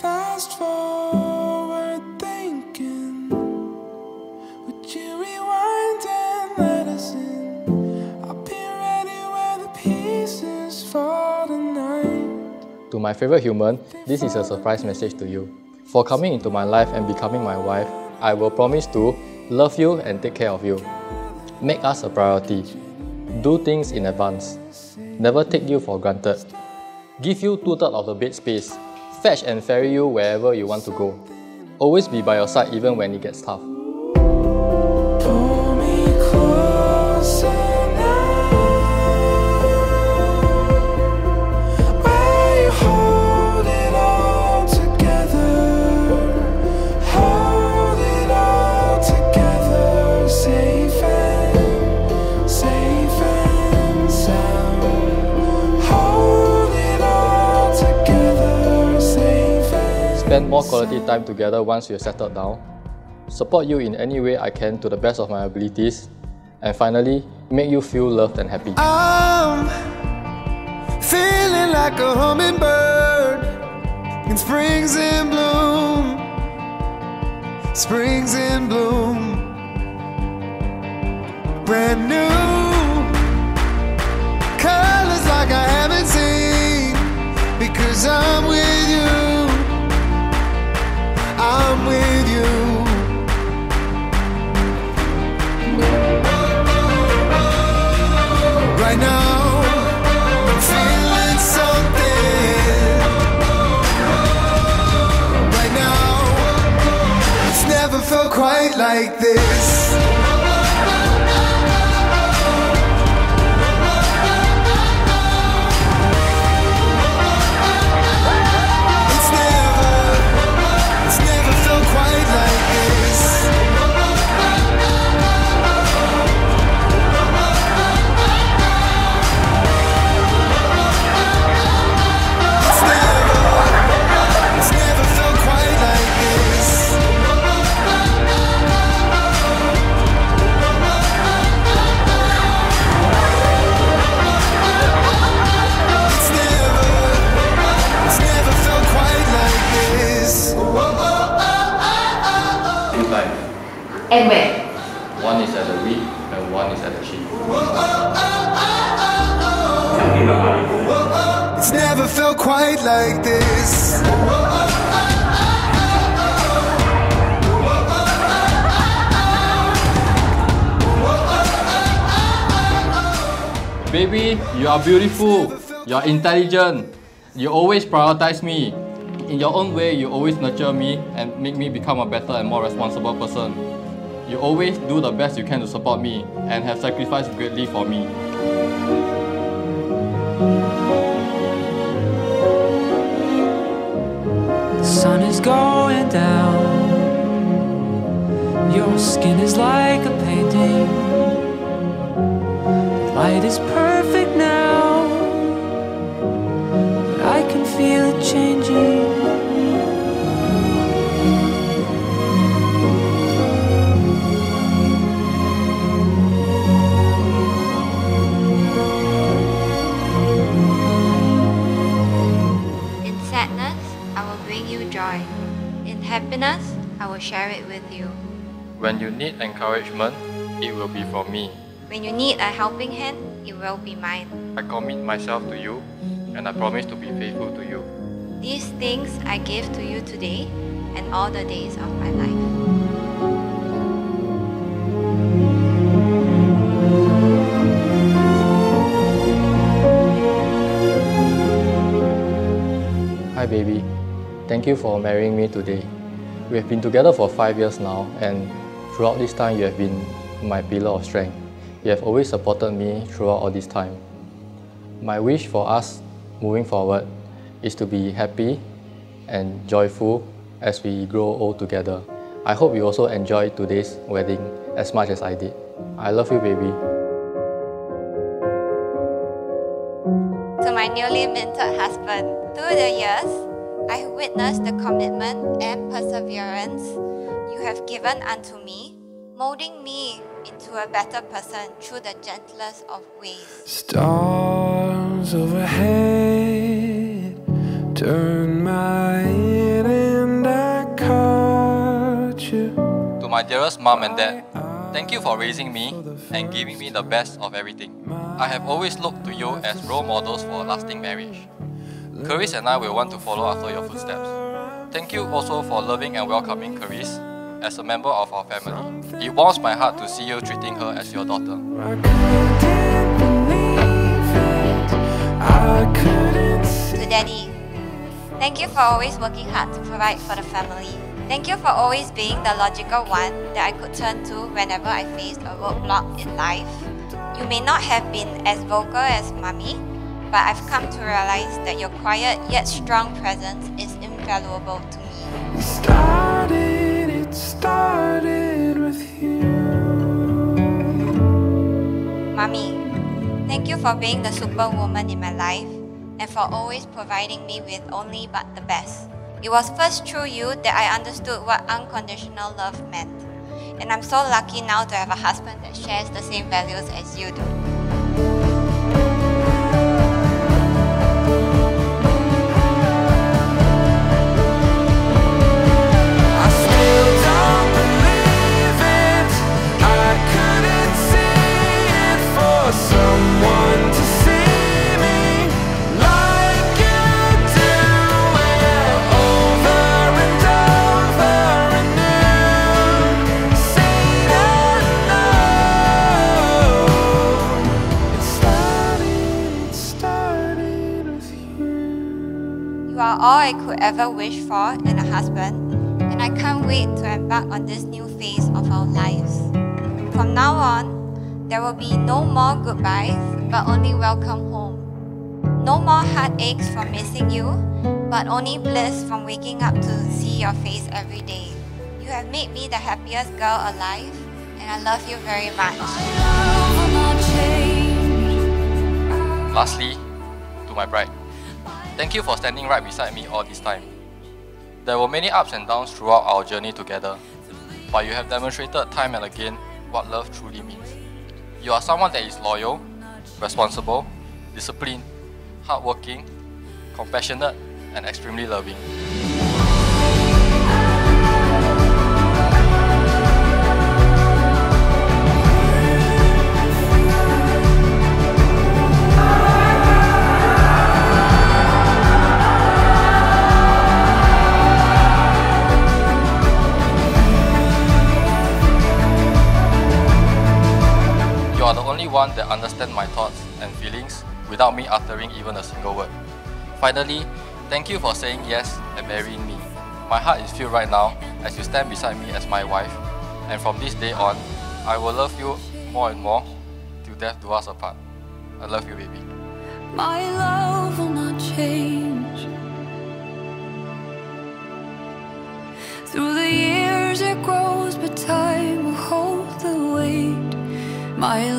Fast forward thinking, would you rewind and let us in? I'll be ready where the pieces fall tonight. To my favorite human, this is a surprise message to you. For coming into my life and becoming my wife, I will promise to love you and take care of you. Make us a priority. Do things in advance. Never take you for granted. Give you two-thirds of the bed space. Fetch and ferry you wherever you want to go. Always be by your side even when it gets tough. Spend more quality time together once you're settled down. Support you in any way I can to the best of my abilities. And finally, make you feel loved and happy. I'm feeling like a hummingbird in springs in bloom. Springs in bloom. Brand new colors like I haven't seen because I'm with quite like this. And where? one is at the reap and one is at the sheep. It's never felt quite like this. Baby, you are beautiful. You are intelligent. You always prioritize me. In your own way, you always nurture me and make me become a better and more responsible person. You always do the best you can to support me and have sacrificed greatly for me. The sun is going down. Your skin is like a painting. The light is perfect now. But I can feel it changing. Share it with you. When you need encouragement, it will be from me. When you need a helping hand, it will be mine. I commit myself to you and I promise to be faithful to you. These things I give to you today and all the days of my life. Hi, baby. Thank you for marrying me today. We have been together for five years now, and throughout this time, you have been my pillar of strength. You have always supported me throughout all this time. My wish for us moving forward is to be happy and joyful as we grow old together. I hope you also enjoy today's wedding as much as I did. I love you, baby. To my newly minted husband, through the years, I have witnessed the commitment and perseverance you have given unto me, molding me into a better person through the gentlest of ways. Stars overhead turn my head and I caught you. To my dearest mom and dad, thank you for raising me and giving me the best of everything. I have always looked to you as role models for a lasting marriage. Charisse and I will want to follow after your footsteps. Thank you also for loving and welcoming Charisse as a member of our family. It warms my heart to see you treating her as your daughter. To Daddy, thank you for always working hard to provide for the family. Thank you for always being the logical one that I could turn to whenever I faced a roadblock in life. You may not have been as vocal as Mummy, but I've come to realize that your quiet yet strong presence is invaluable to me. It started, it started with you. Mummy, thank you for being the superwoman in my life and for always providing me with only but the best. It was first through you that I understood what unconditional love meant. And I'm so lucky now to have a husband that shares the same values as you do. Are all I could ever wish for in a husband, and I can't wait to embark on this new phase of our lives. From now on, there will be no more goodbyes, but only welcome home. No more heartaches from missing you, but only bliss from waking up to see your face every day. You have made me the happiest girl alive, and I love you very much. Lastly, to my bride, thank you for standing right beside me all this time. There were many ups and downs throughout our journey together, but you have demonstrated time and again what love truly means. You are someone that is loyal, responsible, disciplined, hardworking, compassionate, and extremely loving. Understands my thoughts and feelings without me uttering even a single word. Finally, thank you for saying yes and marrying me. My heart is filled right now as you stand beside me as my wife, and from this day on, I will love you more and more till death do us apart. I love you, baby. My love will not change. Through the years it grows, but time will hold the weight. My